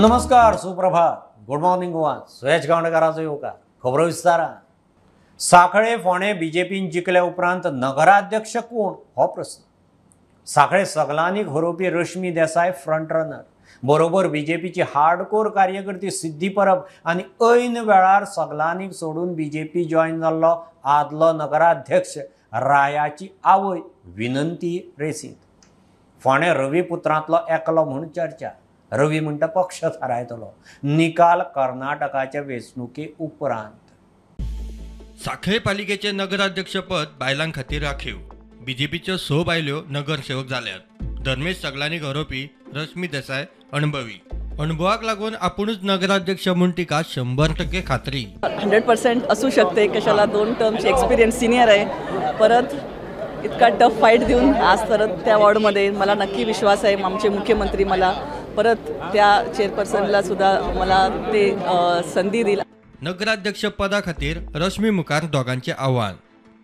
नमस्कार सुप्रभात. Good morning Goa Suyash गावणेकाराचो येवकार खबरो विस्तारा साखळे फोंडे बीजेपीन जिखले उपरांत नगराध्यक्ष कोण? हो प्रस्न साखळे सगलांनीक घरोवपी रश्मी देसाय फ्रंट रनर बरोबर बीजेपीची हार्डकोर कार्यकर्ती सिद्धी परब आनी ऐन वेळार सगलांनी सोडून बीजेपी जॉईन जाल्लो आदलो नगराध्यक्ष रायाची आवय विनंती रेसीत फोंडें रवी पुत्रांतलो एकलो म्हूण चर्चा. रवी म्हणटा पक्ष थारायतलो निकाल कर्नाटकाच्या वेंचणुके उपरांत. सांखळे पालिकेचे नगराध्यक्षपद बायलां खातीर राखीव बीजेपीच्यो स बायल्यो नगरसेवक जाल्यात धर्मेश सगलांनी गरोवपी रश्मी देसाय अणभवी. अणभवाक लागून आपुणूच नगराध्यक्ष म्हूण तिका शंभर टक्के खात्री. हंड्रेड पर्सेंट असू शकते कशाला दोन टर्मची एक्सपिरियन्स सिनियर आहे. परत इतका टफ फाईट देऊन आज परत त्या वॉर्डमध्ये मला नक्की विश्वास आहे आमचे मुख्यमंत्री मला परत त्या चेअरपर्सनला सुद्धा मला ते संधी दिला. नगराध्यक्ष पदा खातीर रश्मी मुखार दोगांचे आव्हान.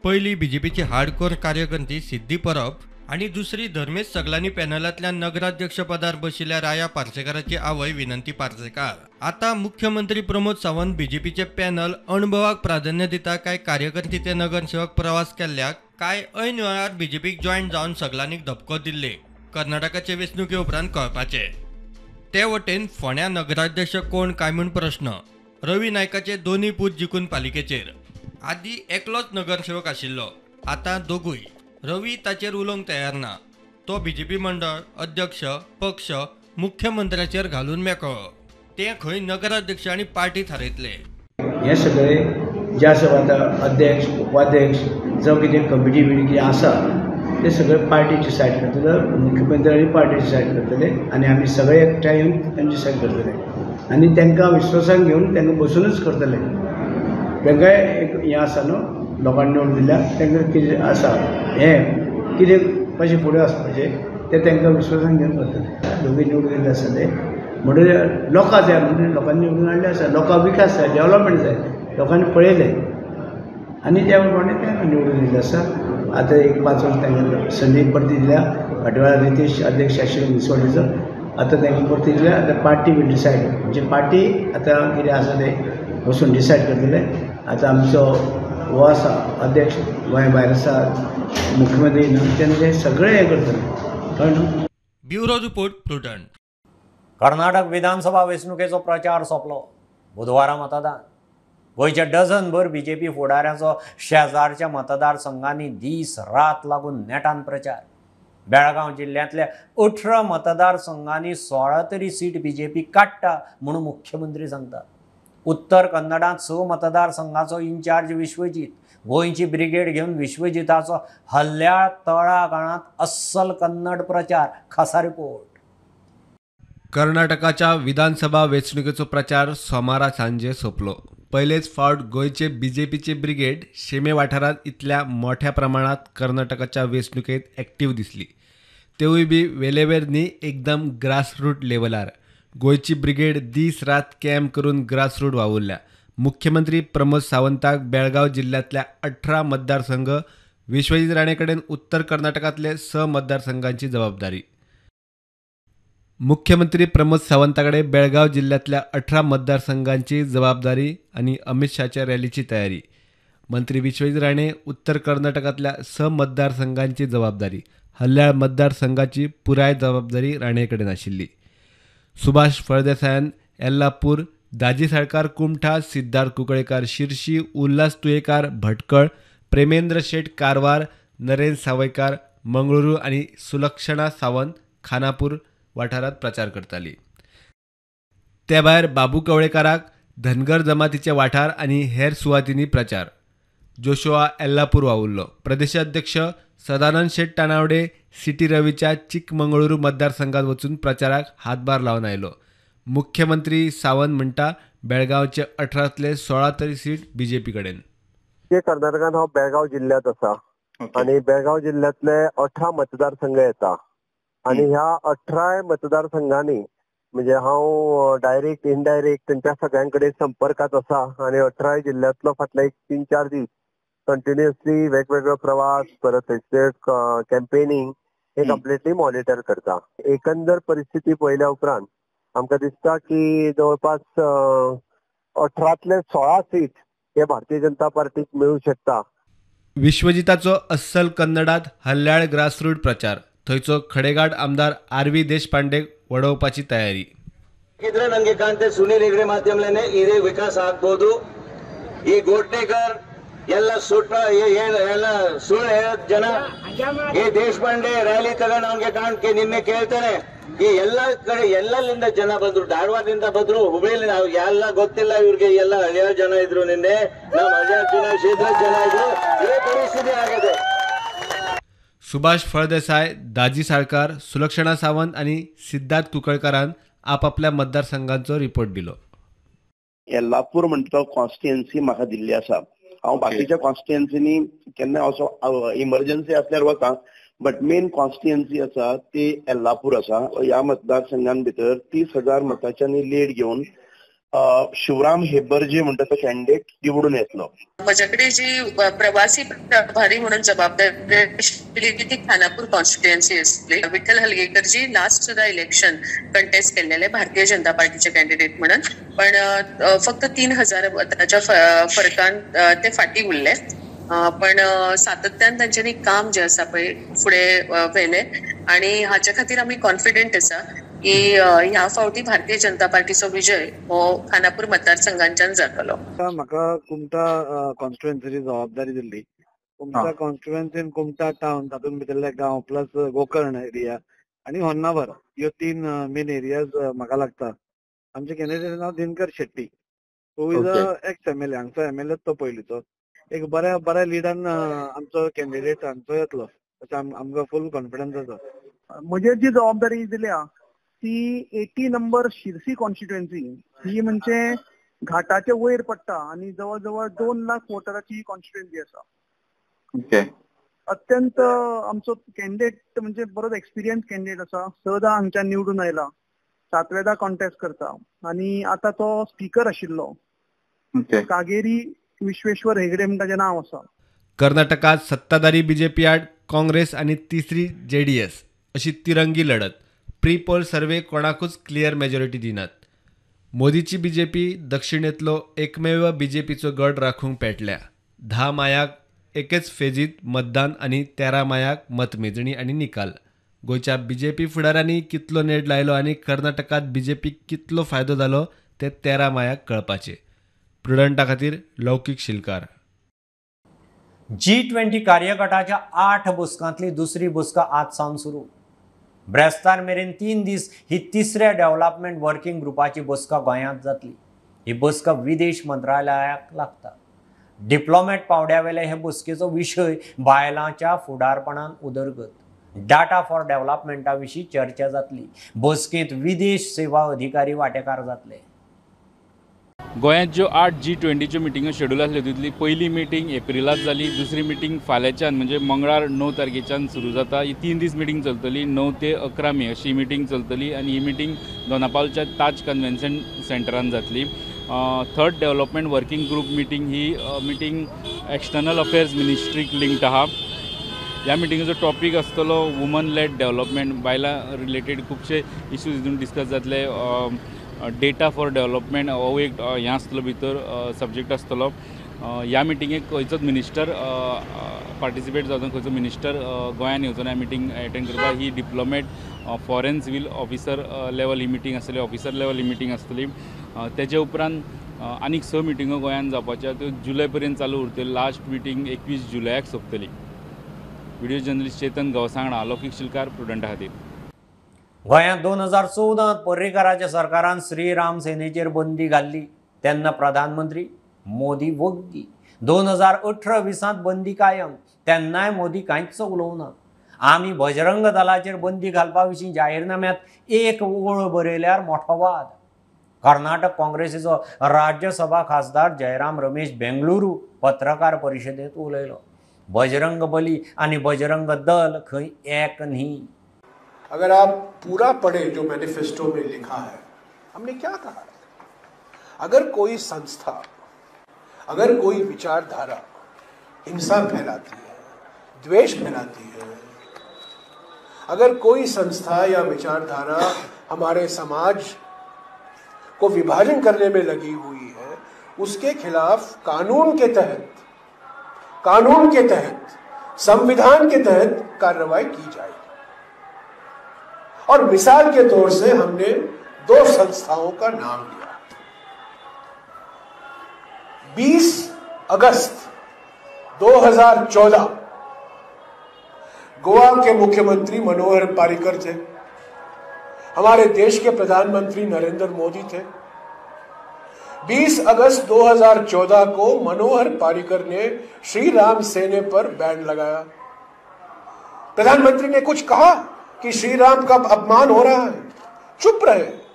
पहिली बीजेपीची हार्डकोर कार्यकर्ती सिद्धी परब आनी दुसरी धर्मेश सगलांनी पॅनलांतल्यान नगराध्यक्ष पदार बशिल्ल्या राया पार्सेकाराची आवय विनंती पार्सेकार. आता मुख्यमंत्री प्रमोद सावंत बीजेपीचे पॅनल अणभवाक प्राधान्य दिता काय कार्यकर्ते ते नगरसेवक प्रवास केल्ल्याक काय ऐन वेळार बीजेपीक जॉईन जावन सगलांनीक धपको दिल्ले? कर्नाटकाचे वेंचणुके उपरांत कळपाचे. ते वटेन फोंड्या नगराध्यक्ष कोण काय म्हूण प्रश्न. रवी नायकाचे दोन्ही पूत जिखून पालिकेचेर. आदी एकलोच नगरसेवक आशिल्लो. आतां दोगूय रवी ताचेर उलोवंक तयार ना. तो बीजेपी मंडळ अध्यक्ष पक्ष मुख्यमंत्र्याचेर घालून मेकळो. ते खंय नगराध्यक्ष आनी पार्टी थारयतले. हे सगळे ज्या आसा आतां अध्यक्ष उपाध्यक्ष जावं कितें कमिटी बिटी कितें आसा ते सगळे पार्टी डिसायड करतले मुख्यमंत्री आनी पार्टी डिसायड करतले आनी आमी सगळे एकठांय येवन तांचे डिसायड करतले आनी तांकां विश्वासान घेवन तांकां बसूनच करतले तांकांय एक हें आसा न्हू लोकांनी निवडून दिल्या तांकां कितें आसा हें कितें कशें फुडें वचपाचें तें तांकां विश्वासान घेवन करतले दोगूय निवडून दिल्ले आसा ते. म्हणून लोकां जाय म्हणजे लोकांनी निवडून हाडले आसा लोकांक विकास जाय डेवलपमेंट जाय लोकांनी पळयलें आनी त्या प्रमाणे ते निवडून दिल्ले आसा आतां एक पांच वर्स तांकां संदी परती दिल्या वेळार रितेश अध्यक्ष आशिल्लो म्युन्सिपाल्टीचो आतां तांकां परती दिल्या आतां पार्टी बीन डिसायड म्हणजे पार्टी आतां कितें आसा ते वचून डिसायड करतले. आतां आमचो हो आसा अध्यक्ष गोंया भायर आसा मुख्यमंत्री न्हू तेन्ना ते सगळे हें करतले. कळ्ळें ब्युरो रिपोर्ट प्रुडंट कर्नाटक विधानसभा वेंचणुकेचो प्रचार सोंपलो. बुधवारा मतदान. गोंयच्या डझनभर बी जे पी फुडाऱ्यांचो शेजारच्या मतदारसंघांनी दीस रात लागून नेटान प्रचार. बेळगांव जिल्ल्यांतल्या अठरा मतदारसंघांनी सोळा तरी सीट बी जे पी काडटा म्हणून मुख्यमंत्री सांगता उत्तर कन्नडांत स मतदारसंघाचो इन्चार्ज विश्वजीत गोंयची ब्रिगेड घेवन विश्वजिताचो हल्ल्या तळागाळांत अस्सल कन्नड प्रचार खासा रिपोर्ट कर्नाटकाच्या विधानसभा वेंचणुकेचो प्रचार सोमारा सांजे सोंपलो. पयलेच फावट गोंयचे बीजेपीचे ब्रिगेड शेमे वाठारांत इतल्या मोठ्या प्रमाणात कर्नाटकाच्या वेंचणुकेत एक्टीव दिसली. तेवूय बी वेलेवेर न्ही एकदम ग्रासरूट लेवलार गोंयची ब्रिगेड दीस रात कॅम्प करून ग्रासरूट वावुरल्या. मुख्यमंत्री प्रमोद सावंताक बेळगांव जिल्ल्यांतल्या अठरा मतदारसंघ विश्वजीत राणेकडेन उत्तर कर्नाटकांतले स मतदारसंघांची जबाबदारी. मुख्यमंत्री प्रमोद सावंताकडे बेळगाव जिल्ह्यातल्या अठरा मतदारसंघांची जबाबदारी आणि अमित शहाच्या रॅलीची तयारी. मंत्री विश्वजित राणे उत्तर कर्नाटकातल्या स मतदारसंघांची जबाबदारी. हल्ल्याळ मतदारसंघाची पुराय जबाबदारी राणेकडेन आशिल्ली सुभाष फळदेसायन येल्लापूर दाजी साळकार कुमठा सिद्धार्थ कुंकळेकार शिरशी उल्हास तुयेकार भटकळ प्रेमेंद्र शेठ कारवार नरेंद्र सावयकार मंगळुरू आणि सुलक्षणा सावंत खानापूर वाठारात प्रचार करताली ते भायर बाबू कवळेकाराक धनगर जमातीचे वाठार आनी हेर सुवातींनी प्रचार. जोशुआ येल्लापूर वावुरलो. प्रदेशाध्यक्ष सदानंद शेट टाणावडे सिटी रवीच्या चिकमंगळुरू मतदारसंघात वचून प्रचाराक हातभार लावन आयलो. मुख्यमंत्री सावंत म्हणटा बेळगांवचे अठरांतले सोळा तरी सीट बीजेपी कडेन. जे कर्नाटकान हांव बेळगांव जिल्ल्यांत आसा आणि बेळगांव जिल्ल्यांतले अठरा मतदारसंघ येता. आणि ह्या अठराय मतदारसंघांनी म्हणजे हांव डायरेक्ट इनडायरेक्ट तेंच्या सगळ्यां कडेन संपर्कात आसा आणि अठराय जिल्ल्यांतलो फाटले एक तीन चार दीस कंटिन्युअसली वेगवेगळो प्रवास परत थंयसर कॅम्पेनिंग हे कम्प्लिटली मॉनिटर करता. एकंदर परिस्थिती पळयल्या उपरांत आमकां दिसता की जवळपास अठरातले सोळा सीट हे भारतीय जनता पार्टीक मेळूं शकता. विश्वजिताचो अस्सल कन्नडात हल्ल्याळ ग्रासरूट प्रचार. थंयचो खडेगाड आमदार आर व्ही देशपांडेक वडोवपाची तयारी ಇದ್ರೆ ನನಗೆ ಕಾಣ್ತೆ ಸುನೀಲ್ ಹೆಗ್ಡೆ ಮಾಧ್ಯಮಲೇನೆ ಇದೇ ವಿಕಾಸ ಆಗ್ಬೋದು ಈ ಗೋಟ್ನೇಕರ್ ಎಲ್ಲ ಸುಟ್ಟ ಏ- ಏನ್- ಎಲ್ಲ ಸುಳ್ಳು ಹೇಳೋದ್ ಜನ ಈ ದೇಶಪಾಂಡೆ ರ್ಯಾಲಿ ತಗೊಂಡು ಅವನಿಗೆ ಕಾಣ್ಕೆ ನಿನ್ನೆ ಕೇಳ್ತಾನೆ ಈ ಎಲ್ಲ ಕಡೆ ಎಲ್ಲಲ್ಲಿಂದ ಜನ ಬಂದ್ರು ಧಾರವಾಡದಿಂದ ಬಂದ್ರು ಹುಬ್ಳಿಲಿ ನಾವು ಎಲ್ಲ ಗೊತ್ತಿಲ್ಲ ಇವ್ರಿಗೆ ಎಲ್ಲ ಹಳೆಯ ಜನ ಇದ್ರು ನಿನ್ನೆ ನಮ್ಮ ಅರ್ಜುನ ಕ್ಷೇತ್ರ ಜನ ಇದ್ರು ಇದೇ ಪರಿಸ್ಥಿತಿ ಆಗಿದೆ सुभाष फळदेसाय दाजी साळकार सुलक्षणा सावंत आणि सिद्धार्थ कुंकळकरान आपापल्या मतदारसंघांचो रिपोर्ट दिलो. येल्लापूर म्हणटा तो कॉन्स्टिट्युएन्सी म्हाका दिल्ली आसा. हांव बाकीच्या कॉन्स्टिट्युएन्सीनी केन्ना असो इमर्जन्सी आसल्यार वता बट मेन कॉन्स्टिट्युएन्सी आसा ती येल्लापूर आसा. ह्या मतदारसंघां भितर तीस हजार मतांच्यानी लीड घेवन शिवराम हेब्बर्जे म्हणटा तो कॅन्डिडेट निवडून येतलो माझ्याकडे जी प्रवासी प्रभारी म्हणून जबाबदारी ती खानापूर कॉन्स्टिट्युएन्सी असली विठ्ठल हलगेकरजी लास्ट सुद्धा इलेक्शन कंटेस्ट केलेले भारतीय जनता पार्टीचे कॅन्डिडेट म्हणून. पण फक्त तीन हजार मताच्या फरकान ते फाटी उरले. पण सातत्यान तांच्यांनी काम जे आसा पळय फुडें व्हेलें आनी आणि खातीर आमी कॉन्फिडंट आसा की अ, ह्या फावटी भारतीय जनता पार्टीचो विजय हो खानापूर मतदारसंघांच्यान जातलो. म्हाका कुमटा कॉन्स्टिट्युएन्सीची जबाबदारी दिल्ली. कुमटा कॉन्स्टिट्युएन्सीन कुमटा टाउन तातूंत भितरले गांव प्लस गोकर्ण एरिया आनी होन्नावर ह्यो तीन मेन एरियाज म्हाका लागता आमचे कॅन्डिडेट नांव Dinkar Shetty. Who is ex M L A हांगचो M L A तो पयलींचो. एक बऱ्या बऱ्या लिडान आमचो कॅन्डिडेट हांगचो येतलो. आमकां फुल कॉन्फिडन्स आसा. म्हजेर जी जबाबदारी दिल्या ती एटी नंबर शिरसी कॉन्स्टिट्युएन्सी ही म्हणजे घाटाचे वयर पडटा आणि जवळ जवळ दोन लाख वोटराची कॉन्स्टिट्युएन्सी आसा अत्यंत आमचो कॅन्डिडेट म्हणजे बरोच एक्सपिरियन्स कॅन्डिडेट आसा सदा हांगच्यान निवडून आयला सातवेदा कॉन्टेस्ट करता. आणि आता तो स्पीकर आशिल्लो कागेरी विश्वेश्वर हेगडे म्हणटा जें नांव आसा कर्नाटकात सत्ताधारी बीजेपी आड काँग्रेस आणि तिसरी जे डी एस अशी तिरंगी लढत. प्री पोल सर्वे कोणाकूच क्लियर मेजॉरिटी दिनात. मोदीची बी जे पी दक्षिणेतलो एकमेव बी जे पीचो गट राखूंक पेटल्या. धा मायाक एकेच फेजीत मतदान आनी तेरा मायाक मतमेजणी आनी निकाल. गोंयच्या पी फुडाऱ्यांनी कितलो नेट लायलो आनी कर्नाटकात पीक कितलो फायदो जालो ते तेरा मायाक कळपाचें. प्रुडंटा खातीर लौकीक शिलकार. जी ट्वेंटी कार्यगटाच्या आठ बुस्कांतली दुसरी बुस्का आज सावन सुरू. ब्रेस्तार मेरेन तीन दीस ही तिसऱ्या डेव्हलपमेंट वर्किंग ग्रुपाची बसका गोंयांत जातली. ही बसका विदेश मंत्रालयाक लागता. डिप्लोमॅट पावड्यावेले हे बसकेचो विशय बायलांच्या फुडारपणान उदरगत. डाटा फॉर डेव्हलपमेंटा विशीं चर्चा जातली. बसकेंत विदेश सेवा अधिकारी वांटेकार जातले. गोंयांत ज्यो आठ जी ट्वेंटीच्यो मिटिंगो शेड्यूल आसल्यो तितली पहिली मिटींग एप्रिलांत जाली दुसरी मिटींग फाल्यांच्यान म्हणजे मंगळार णव तारखेच्यान सुरू जाता. ही तीन दीस मिटींग चलतली णव ते अकरा मे अशी मिटींग चलतली आनी ही मिटींग दोनापावलच्या ताज कन्व्हेन्शन सेंटरान जातली. Third development working group meeting ही मिटींग एक्सटर्नल अफेर्स मिनिस्ट्रीक लिंक्ड आहा. ह्या मिटिंगेचो टॉपीक आसतलो वुमन लेड डेव्हलपमेंट बायलां रिलेटेड खुबशे इश्यूज हितून डिस्कस जातले. डेटा फॉर डेव्हलपमेंट हो एक अ, हें आसतलो भितर सब्जेक्ट आसतलो ह्या मिटिंगेक खंयचोच मिनिस्टर पार्टिसिपेट जावन खंयचो मिनिस्टर गोंयान येवचो ना मिटींग एटेंड करपाक ही diplomat foreign civil officer level ही मिटींग आसतली ऑफिसर लेवल ही मिटींग आसतली तेजे उपरांत आनीक स मिटिंगो गोंयान जावपाच्यो. त्यो जुलय पर्यंत चालू उरतल्यो लास्ट मिटींग एकवीस जुलयाक सोंपतली. व्हिडिओ जर्नलिस्ट चेतन गवसांगडा लौकीक शिलकार प्रुडंटा खातीर गोंयांत दोन हजार चौदांत पर्रीकाराच्या सरकारान श्रीराम सेनेचेर बंदी घाल्ली. तेन्ना प्रधानमंत्री मोदी वगदी. दोन हजार अठरा विसांत बंदी कायम. तेन्नाय मोदी कांयच उलोवना आमी बजरंग दलाचेर बंदी घालपा विशीं जाहीरनाम्यांत एक ओळ बरयल्यार मोठो वाद. कर्नाटक काँग्रेसीचो राज्यसभा खासदार जयराम रमेश बेंगलुरू पत्रकार परिशदेंत उलयलो. बजरंग बली आनी बजरंग दल खंय एक न्ही. अगर आप पूरा पढ़े जो मैनिफेस्टो में लिखा है, हमने क्या कहा? है अगर कोई संस्था, अगर कोई विचारधारा हिंसा फैलाती है, द्वेष फैलाती है, अगर कोई संस्था या विचारधारा हमारे समाज को विभाजन करने में लगी हुई है, उसके खिलाफ कानून के तहत, कानून के तहत, संविधान के तहत कार्रवाई की जाएगी। और मिसाल के तौर से हमने दो संस्थाओं का नाम लिया। 20 अगस्त 2014 गोवा के मुख्यमंत्री मनोहर पारिकर थे। हमारे देश के प्रधानमंत्री नरेंद्र मोदी थे। 20 अगस्त 2014 को मनोहर पारिकर ने श्री राम सेने पर बैन लगाया। प्रधानमंत्री ने कुछ कहा? कि श्री राम का अपमान हो रहा है। चुप रहे।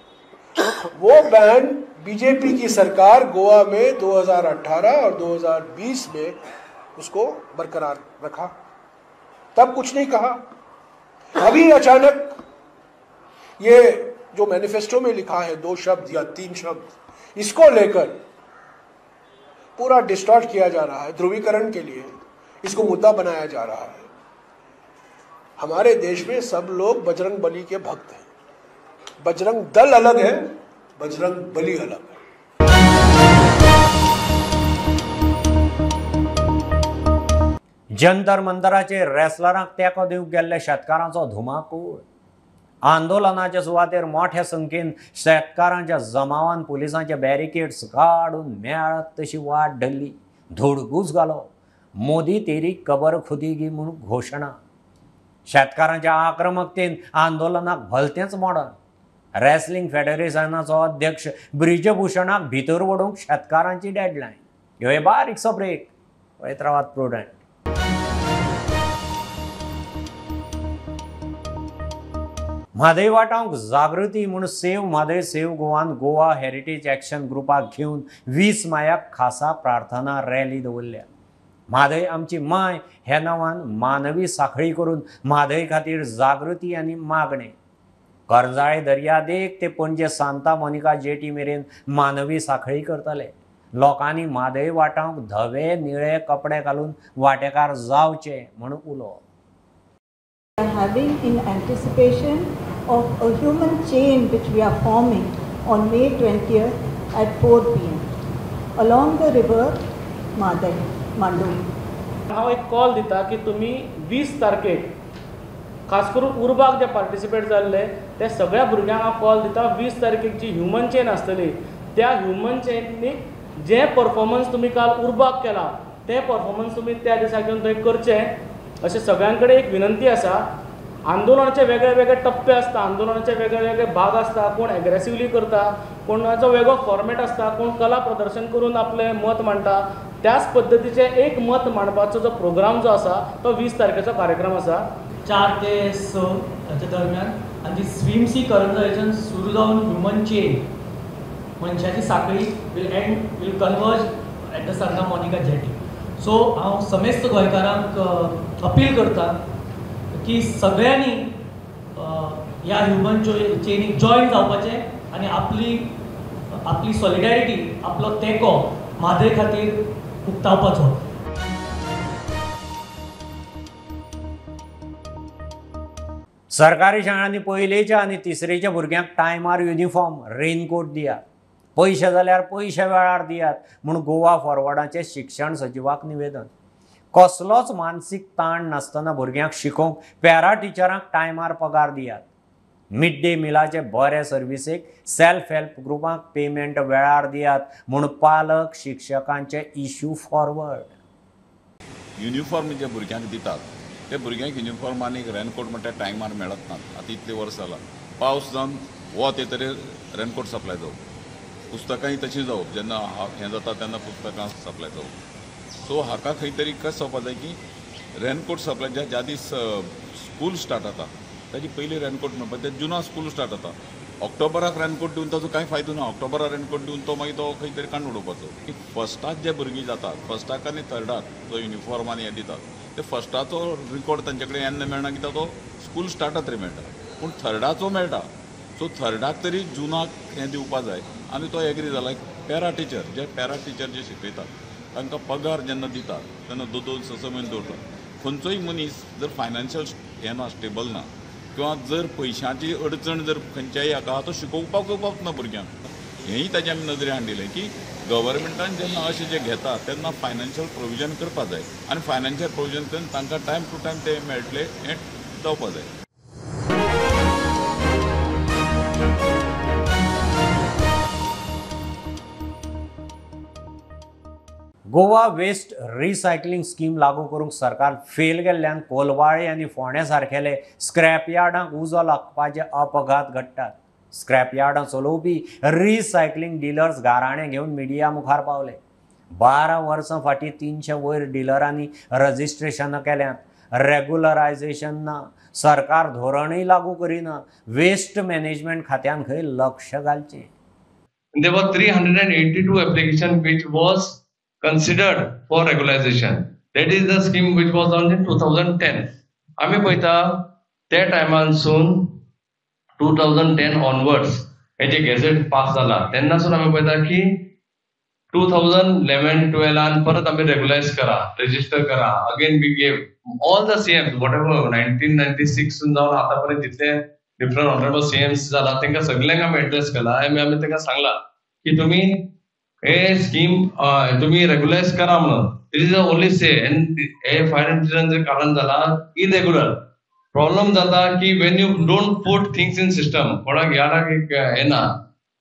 वो बैन बीजेपी की सरकार गोवा में 2018 और 2020 में उसको बरकरार रखा। तब कुछ नहीं कहा। अभी अचानक ये जो मैनिफेस्टो में लिखा है, दो शब्द या तीन शब्द, इसको लेकर पूरा डिस्टॉर्ट किया जा रहा है, ध्रुवीकरण के लिए। इसको मुद्दा बनाया जा रहा है। हमारे देश में सब लोग बजरंग बली के भक्त हैं। बजरंग दल अलग है बजरंग बली अलग है। जंतर मंतराचेर रेसलरांक तेंको दिवंक गेल्ल्या शेतकारांचो धुमाकूळ। आंदोलनाच्या सुवातेर मोठ्या संख्येन शेतकारांच्या जमावान पुलिसांचे बॅरिकेड्स काडून मेळत तशी वाट धरली धुडगूस घालो। मोदी तेरी कबर खुदीगी म्हणून घोशणा शेतकारांच्या आक्रमकतेन आंदोलनाक भलतेंच मोडन रेसलिंग फेडरेशनाचो अध्यक्ष ब्रिजभूषणाक भितर वडोवंक शेतकारांची डेडलायन ह्यो बारीकसो ब्रेक पळयत रावात प्रुडंट म्हादय वाटावंक जागृती म्हूण सेव म्हादय सेव गोवान गोवा हेरिटेज एक्शन ग्रुपाक घेवन वीस मायाक खासा प्रार्थना रॅली दवरल्या. म्हादय आमची माय ह्या नांवान मानवी साखळी करून म्हादय खातीर जागृती आनी मागणें. करजाळे दर्यादेग ते पणजे सांता मोनिका जेटी मेरेन मानवी साखळी करतले. लोकांनी म्हादय वाटावंक धवे निळे कपडे घालून वांटेकार जावचे म्हणून उलो. Are having in anticipation of a human chain which we are forming on May 20th at 4 p.m. along the river Madai, मांडू. हांव एक कॉल दिता की तुमी वीस तारखेक खास करून उर्बाक जे पार्टिसिपेट जाल्ले ते सगळ्या भुरग्यांक हांव कॉल दिता. वीस तारखेक जी ह्युमन चेन आसतली त्या ह्युमन चेनीक जे परफॉर्मन्स तुमी काल उर्बाक केला ते परफॉर्मन्स तुमी त्या दिसा घेवन थंय करचें. अशें सगळ्यां कडेन एक विनंती आसा आंदोलनाचे वेगळे वेगळे टप्पे आसता आंदोलनाचे वेगळे वेगळे भाग आसता कोण एग्रेसिवली करता कोणाचो वेगळो फॉर्मेट आसता कोण कला प्रदर्शन करून आपलें मत मांडटा त्याच पद्दतीचे एक मत मांडपाचो जो प्रोग्राम जो आसा तो वीस तारखेचो कार्यक्रम आसा चार ते स हाच्या दरम्यान. आनी ती स्विम सी करंजायच्यान सुरू जावन ह्युमन चेन मनशाची साखळी will end will converge at the सांगा मोनिका जेटी सो हांव समेस्त गोंयकारांक अपील करता की सगळ्यांनी ह्या ह्युमन चेनीक जॉयन जावपाचें आनी आपली आपली सॉलिडॅरिटी आपलो तेंको म्हादय खातीर उक्तावपाचो सरकारी शाळांनी पयलेच्या आनी तिसरेच्या भुरग्यांक टायमार युनिफॉर्म रेनकोट दियात पयशे जाल्यार पयशे वेळार दियात. म्हूण गोवा फॉरवर्डाचे शिक्षण सचिवाक निवेदन. कसलोच मानसीक ताण नासतना भुरग्यांक शिकोवंक पॅरा टिचरांक टायमार पगार दियात. मिड डे मिलाचे बरे सर्विसेक सेल्फ हेल्प ग्रुपांक पेमेंट वेळार दियात. म्हूण पालक शिक्षकांचे इश्यू फॉरवर्ड युनिफॉर्म जे भुरग्यांक दितात ते भुरग्यांक युनिफॉर्म आनी रेनकोट म्हणटा टायमार मेळत नात. आतां इतले वर्स जाला. पावस जावन वत येतरे रेनकोट सप्लाय जावप. पुस्तकांय तशीं जावप. जेन्ना हें जाता तेन्ना पुस्तकां सप्लाय जावप. सो हाका खंय तरी कशें जावपा जाय की रेनकोट सप्लाय ज्या ज्या दीस स्कूल स्टार्ट जाता ताजी पयलीं रेनकोट म्हणपा ते जुना स्कूल स्टार्ट जाता ऑक्टोबराक रेनकोट दिवन ताजो कांय फायदो ना ऑक्टोबराक रेनकोट दिवन तो मागीर तो खंय तरी काडून उडोवपाचो की फस्टाक जे भुरगीं जातात फस्टाक आनी थर्डाक जो युनिफॉर्म आनी हें दितात. ते फस्टाचो रिकॉर्ड तांचे कडेन येन्ना मेळना कित्याक तो स्कूल स्टार्ट तरी मेळटा पूण थर्डाचो मेळटा सो थर्डाक तरी जुनाक हें दिवपा जाय आनी तो एग्री जाला पॅरा टिचर जे पॅरा टिचर जे शिकयतात तांकां पगार जेन्ना दितात तेन्ना दो दोन स स म्हयने दवरतात खंयचोय मनीस जर फायनान्शियल हें ना स्टेबल ना किंवा जर पयशांची अडचण जर खंयच्याय हाका तो शिकोवपाकूच ना भुरग्यांक हेंय ताचे आमी नदरे हाडिल्लें की गव्हर्मेंटान जेन्ना अशें जें घेता तेन्ना फायनान्शियल प्रोविजन करपा जाय. आनी फायनान्शियल प्रोविजन करून तांकां टायम टू टायम ते मेळटले हें जावपा जाय. गोवा वेस्ट रिसायकलिंग स्कीम लागू करूंक सरकार फेल गेल्ल्यान कोलवाळे आनी फोंड्या सारकेले स्क्रॅपयार्डांक उजो लागपाचे अपघात घडटात स्क्रॅपयार्डां चलोवपी रिसायकलिंग डिलर्स गाराणें घेवन मिडिया मुखार पावले. बारा वर्सां फाटीं तिनशे वयर डिलरांनी रजिस्ट्रेशनां केल्यात. रेगुलरायझेशन ना सरकार धोरणय लागू करिना. वेस्ट मॅनेजमेंट खात्यान खंय लक्ष घालचें? There were 382 application which was considered for regularization. That is the scheme which was launched in 2010. आम्ही पळयता त्या टायमानसून टू थावजंड टेन ऑनवर्ड्स हेजे गॅझेट पास जाला तेन्नासून आमी पळयता की टू थावजंड इलेवन टुवेलान परत आमी रेगुलायज करा रेजिस्टर करा again we gave all the CM whatever nineteen ninety six जावन आतां पर्यंत जितले डिफरंट ऑनरेबल सीएम्स जाला तांकां सगळ्यांक आमी एड्रेस केला आनी आमी तांकां सांगला की तुमी हे स्कीम तुम्ही रेग्युलायज करा म्हणून. इट इज ओनली से हे फायर इंसिडंट कारण जाला इरेग्युलर प्रॉब्लेम जाता की when you don't put things in system कोणाक याराक एक हे ना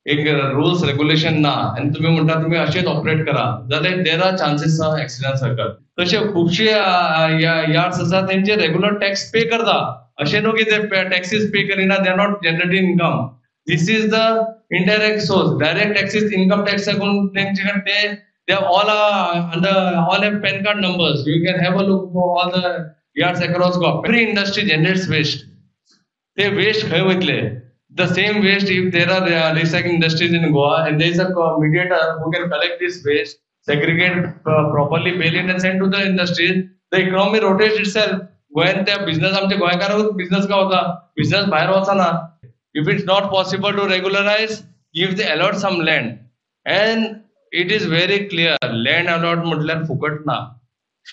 एक रुल्स रेग्युलेशन ना आनी तुम्ही म्हणटा तुम्ही अशेंच ऑपरेट करा. जाल्यार देर आर चान्सीस एक्सिडंट सकल तशे खुबशे यार्ड्स आसा तेंचे रेग्युलर टॅक्स पे करता अशें न्हू की ते taxes pay Kareena they are not generating income this is the indirect source. Direct access income tax account, they they all are under all have PAN card numbers. You can have a look for all the yards across Goa. Every industry generates waste. They waste खंय वयतले The same waste, if there are uh, recycling industries in Goa and there is a mediator who can collect this waste, segregate uh, properly, bail it and send to the industries, the economy rotates itself. गोंयान त्या business आमच्या गोंयकारांक business गावता business भायर वचना if it's not possible to regularize, give the allot some land. And it is very clear, land allot म्हटल्यार फुकट ना.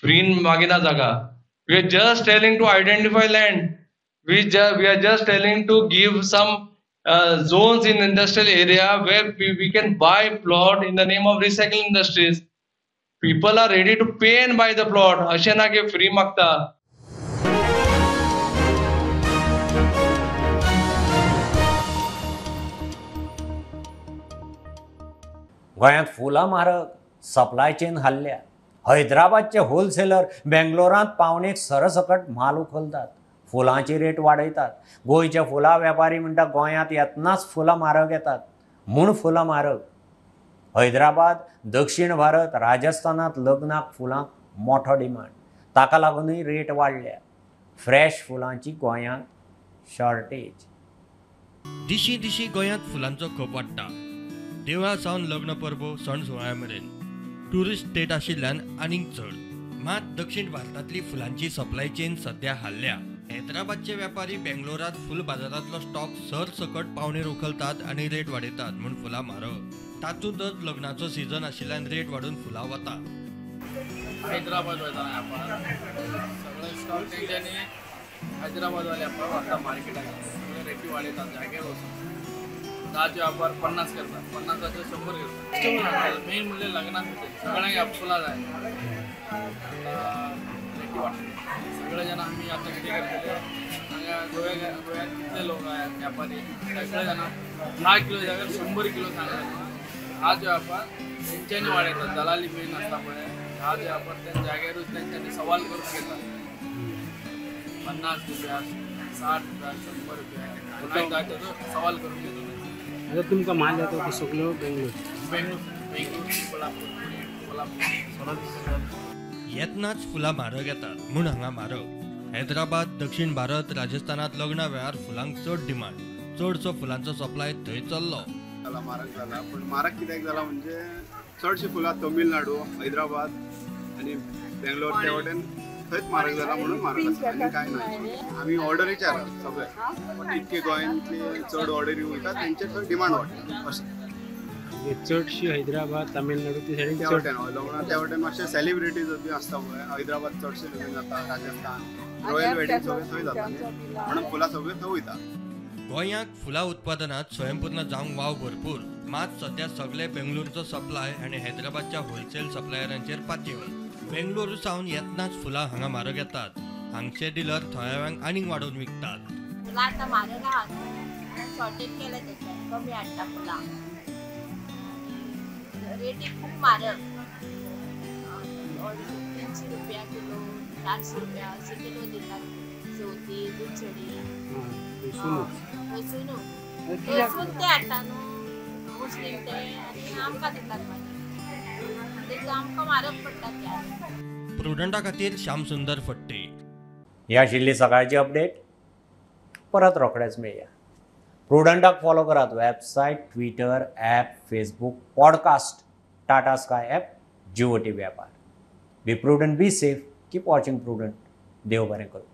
फ्रीन मागिना जागा. We are just telling to identify land. We, ju- we are just telling to give some uh, zones in industrial area where we, we can buy plot in the name of recycling industries. People are ready to pay and buy the plot. अशें ना की free मागता. गोंयांत फुलां म्हारग supply chain हाल्ल्या. हैदराबादचे wholesaler बेंगलोरांत पावणेक सरसकट माल उखलतात. फुलांची रेट वाडयतात गोंयचे फुलां वेपारी म्हणटा गोंयांत येतनाच फुलां म्हारग येतात. म्हूण फुलां म्हारग हैदराबाद दक्षिण भारत राजस्थानांत लग्नाक फुलांक मोठो डिमांड ताका लागूनय रेट वाडल्या फ्रेश फुलांची गोंयांत शॉर्टेज दिशी दिशी गोंयांत फुलांचो खप वाडटा देवळा सावन लग्न पर्व सण सुवाळ्या मेरेन ट्युरिस्ट स्टेट आशिल्ल्यान आनीक चड मात दक्षिण भारतांतली फुलांची सप्लाय चेन सध्या हाल्ल्या. हैदराबादचे व्यापारी बेंगलोरात फुल बाजारांतलो स्टॉक सरसकट पावणेर उखलतात आनी रेट वाडयतात म्हूण फुलां म्हारग तातूंतच लग्नाचो सीझन आशिल्ल्यान रेट वाडून फुलां वता हैदराबाद सगळे स्टॉक हैदराबाद वाले आपण मार्केटात रेटी वाडयतात जाग्यार वचून दहाचे व्यापार पन्नास करतात. पन्नासाचे शंभर करतात. मेन म्हणजे लग्नात होते. ह्या फुलां जाय. सगळेजण आम्ही आता कितें करतले गोव्या गोंयांत कितले लोक आहेत? व्यापारी सगळे दहा किलो जागेवर शंभर किलो सांगतात जो व्यापार तेंच्यांनी वाडयतात दलाली मेन असल्यामुळे हा जो व्यापार त्या जाग्यारूच त्यांच्यानी सवाल करून घेतात. पन्नास रुपया साठ रुपया शंभर रुपया जाय सवाल करून घेतात. आता तुमकां माल येता तो सगळो बेंगलोर. येतनाच फुलां म्हारग येतात म्हूण हांगा म्हारग हैदराबाद दक्षिण भारत राजस्थानात लग्ना वेळार फुलांक चड डिमांड. चडसो फुलांचो सप्लाय थंय चल्लो. जाला म्हारग जाला पूण म्हारग कित्याक जाला म्हणजे चडशीं फुलां तमिळनाडू हैदराबाद आनी बेंगलोर ते वटेन थंयच म्हारग जाला म्हणून म्हारग आसा आनी कांय ना आमी ऑर्डरीचेर सगळे. पण इतके गोंयांतले चड ऑर्डरी वयता तेंचे थंय डिमांड वाडटा अशें चडशी हैदराबाद तामिळनाडू ती सायडीन त्या हय लग्ना त्या वटेन मातशे सेलिब्रिटीज बी आसता पळय हैदराबाद चडशे लग्न जाता राजस्थान रॉयल वेडिंग सगळें थंय जाता म्हणून फुलां सगळीं थंय वयता गोंयाक फुलां उत्पादनात स्वयंपूर्ण जावंक वाव भरपूर. मात सध्या सगळे बेंगळुरूचो सप्लाय आनी हैदराबादच्या होलसेल सप्लायरांचेर पातयेवन बेंगळुरू सावन येतनाच फुलां हांगा म्हारग येतात. हांगचे डिलर थळाव्यांक आनीक वाडोवन विकतात. फुलां आता म्हारग आहात शॉर्टेज केलं कमी हाडटा फुलां. रेटी खूप म्हारग तीनशे रुपया किलो चारशे रुपया असे किलो दितात. ते हाडटा न्हू मुस्लीम ते आनी आमकां दितात मागीर पडटा त्या प्रुडंटा खातीर श्याम सुंदर फट्टे. ही आशिल्ली सकाळची अपडेट परत रोखडेच मेळया प्रुडंटाक फॉलो करात website Twitter app Facebook podcast Tata Sky app Jio T V ॲपार be Prudent be safe keep watching Prudent देव बरें करूं.